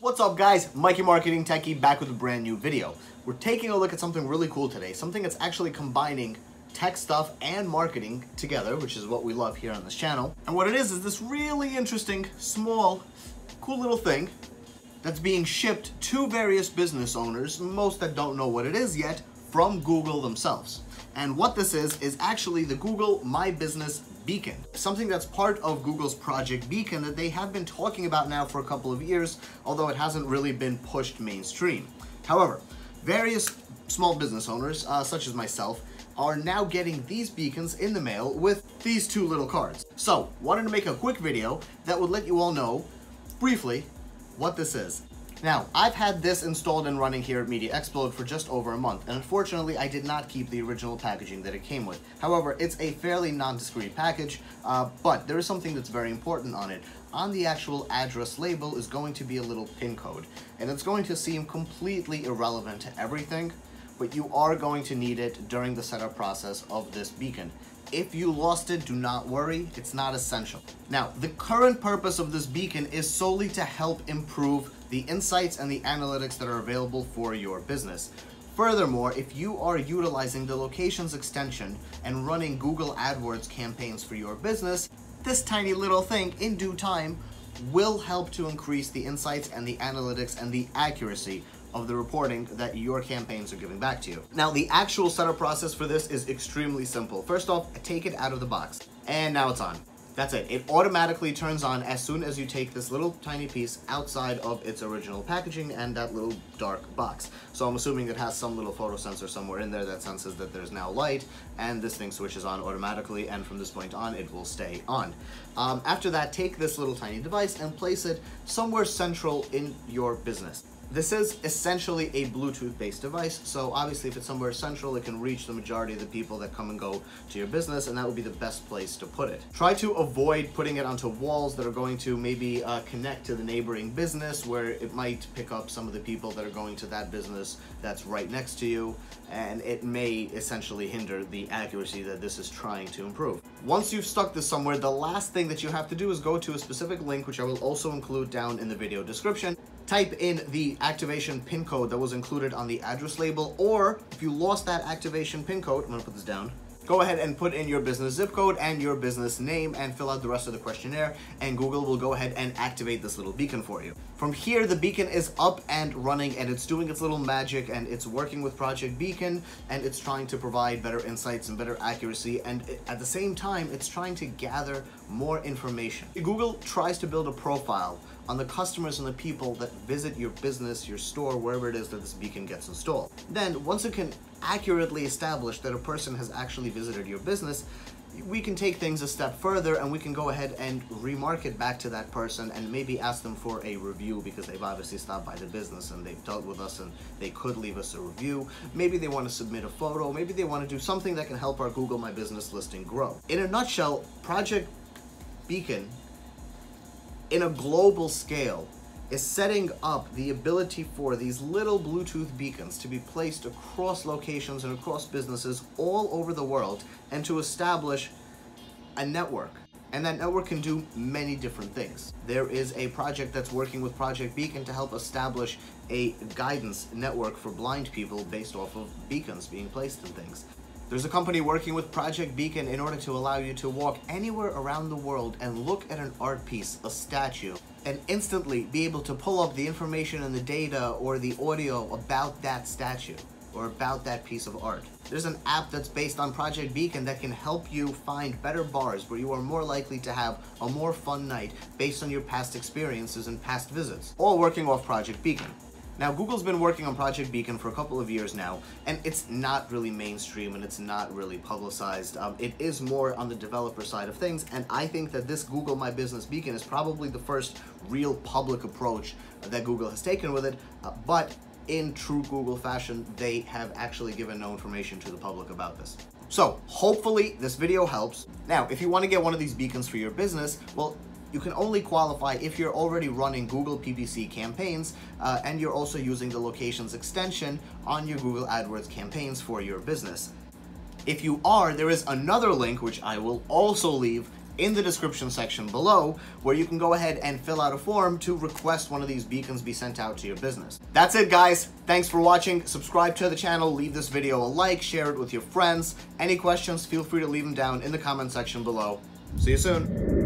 What's up guys, Mikey Marketing Techie back with a brand new video. We're taking a look at something really cool today, something that's actually combining tech stuff and marketing together, which is what we love here on this channel. And what it is, is this really interesting, small, cool little thing that's being shipped to various business owners, most that don't know what it is yet, from Google themselves. And what this is, is actually the Google My Business Beacon, something that's part of Google's Project Beacon that they have been talking about now for a couple of years, although it hasn't really been pushed mainstream. However, various small business owners, uh, such as myself, are now getting these beacons in the mail with these two little cards. So, wanted to make a quick video that would let you all know, briefly, what this is. Now, I've had this installed and running here at Media Explode for just over a month, and unfortunately I did not keep the original packaging that it came with. However, it's a fairly non-discreet package, uh, but there is something that's very important on it. On the actual address label is going to be a little pin code, and it's going to seem completely irrelevant to everything, but you are going to need it during the setup process of this beacon. If you lost it, do not worry, it's not essential. Now, the current purpose of this beacon is solely to help improve the insights and the analytics that are available for your business. Furthermore, if you are utilizing the locations extension and running Google AdWords campaigns for your business, this tiny little thing in due time will help to increase the insights and the analytics and the accuracy of the reporting that your campaigns are giving back to you. Now, the actual setup process for this is extremely simple. First off, take it out of the box. And now it's on. That's it. It automatically turns on as soon as you take this little tiny piece outside of its original packaging and that little dark box. So I'm assuming it has some little photo sensor somewhere in there that senses that there's now light and this thing switches on automatically and from this point on it will stay on. Um, after that, take this little tiny device and place it somewhere central in your business. This is essentially a Bluetooth-based device, so obviously if it's somewhere central, it can reach the majority of the people that come and go to your business, and that would be the best place to put it. Try to avoid putting it onto walls that are going to maybe uh, connect to the neighboring business, where it might pick up some of the people that are going to that business that's right next to you, and it may essentially hinder the accuracy that this is trying to improve. Once you've stuck this somewhere, the last thing that you have to do is go to a specific link, which I will also include down in the video description, type in the activation pin code that was included on the address label, or if you lost that activation pin code, I'm gonna put this down, go ahead and put in your business zip code and your business name and fill out the rest of the questionnaire and Google will go ahead and activate this little beacon for you. From here, the beacon is up and running and it's doing its little magic and it's working with Project Beacon and it's trying to provide better insights and better accuracy and at the same time, it's trying to gather more information. Google tries to build a profile on the customers and the people that visit your business, your store, wherever it is that this beacon gets installed. Then, once it can accurately establish that a person has actually visited your business, we can take things a step further and we can go ahead and remarket back to that person and maybe ask them for a review because they've obviously stopped by the business and they've dealt with us and they could leave us a review. Maybe they want to submit a photo. Maybe they want to do something that can help our Google My Business listing grow. In a nutshell, Project Beacon in a global scale is setting up the ability for these little Bluetooth beacons to be placed across locations and across businesses all over the world and to establish a network. And that network can do many different things. There is a project that's working with Project Beacon to help establish a guidance network for blind people based off of beacons being placed in things. There's a company working with Project Beacon in order to allow you to walk anywhere around the world and look at an art piece, a statue, and instantly be able to pull up the information and the data or the audio about that statue or about that piece of art. There's an app that's based on Project Beacon that can help you find better bars where you are more likely to have a more fun night based on your past experiences and past visits, all working off Project Beacon. Now, Google's been working on Project Beacon for a couple of years now, and it's not really mainstream and it's not really publicized. Um, it is more on the developer side of things, and I think that this Google My Business Beacon is probably the first real public approach that Google has taken with it, uh, but in true Google fashion, they have actually given no information to the public about this. So hopefully this video helps. Now, if you want to get one of these beacons for your business, well, you can only qualify if you're already running Google PPC campaigns uh, and you're also using the locations extension on your Google AdWords campaigns for your business. If you are, there is another link which I will also leave in the description section below, where you can go ahead and fill out a form to request one of these beacons be sent out to your business. That's it, guys. Thanks for watching. Subscribe to the channel, leave this video a like, share it with your friends. Any questions, feel free to leave them down in the comment section below. See you soon.